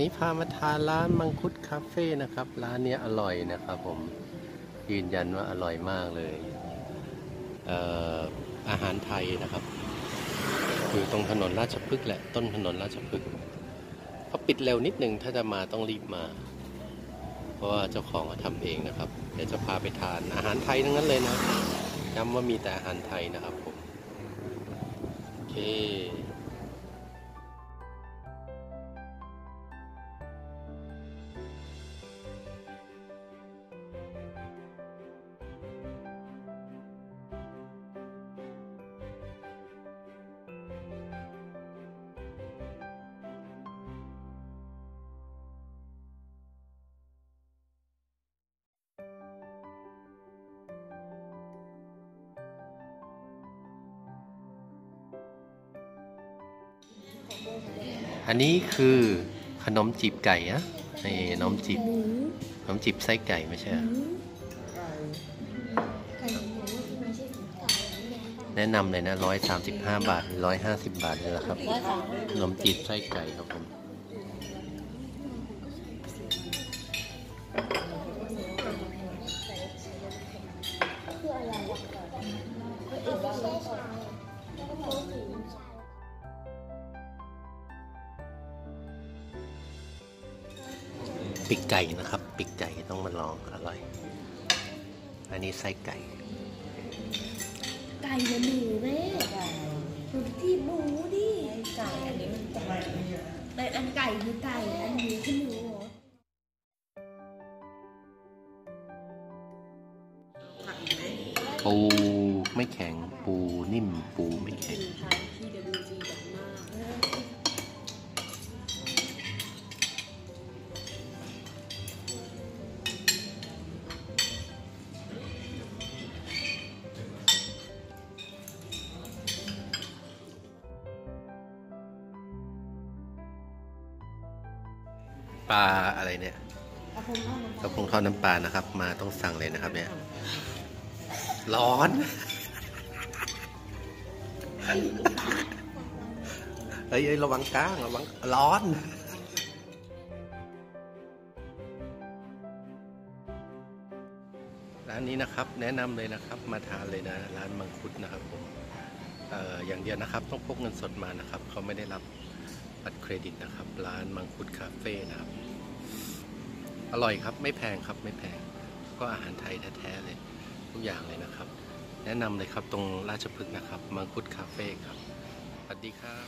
นี้พามาทานร้านมังคุดคาเฟ่นะครับ ร้านเนี้ยอร่อยนะครับผมยืนยันว่าอร่อยมากเลยเอ่ออาหารไทยนะครับ อยู่ตรงถนนราชพฤกษ์แหละต้นถนนราชพฤกษ์เขาปิดเร็วนิดนึงถ้าจะมาต้องรีบมา เพราะว่าเจ้าของเขาทำเองนะครับ เดี๋ยวจะพาไปทานอาหารไทยทั้งนั้นเลยนะย้ำว่ามีแต่อาหารไทยนะครับผมโอเค อันนี้คือขนมจีบไก่อะนี่ขนมจีบขนมจีบไส้ไก่ไม่ใช่แนะนำเลยนะร้อยสามสิบห้าบาทร้อยห้าสิบบาทเลยนะครับร้อยสามขนมจีบไส้ไก่ครับผมคืออะไร ปีกไก่นะครับปีกไก่ต้องมาลองอร่อย อันนี้ไส้ไก่ ไก่กับหมูแม่หนูที่หมูดิไก่อันนี้มันไก่แต่อันไก่คือไก่อันหมูคือหมูเหรอผักอีกไหมปูไม่แข็งปูนิ่มปูไม่แข็ง ปลาอะไรเนี่ยเอาผมเอาน้ำกระพงทอดน้ำปลานะครับ มาต้องสั่งเลยนะครับ เนี่ย ร้อน เฮ้ยเอ้ยระวังก้างระวังร้อนร้านนี้นะครับแนะนำเลยนะครับมาทานเลยนะ ร้านมังคุดนะครับผมเอ่ออย่างเดียวนะครับ ต้องพกเงินสดมานะครับ เขาไม่ได้รับ บัตรเครดิตนะครับ ร้านมังคุดคาเฟ่นะครับ อร่อยครับไม่แพงครับไม่แพง ก็อาหารไทยแท้ๆเลย ทุกอย่างเลยนะครับ แนะนำเลยครับตรงราชพฤกษ์นะครับ มังคุดคาเฟ่ครับสวัสดีครับ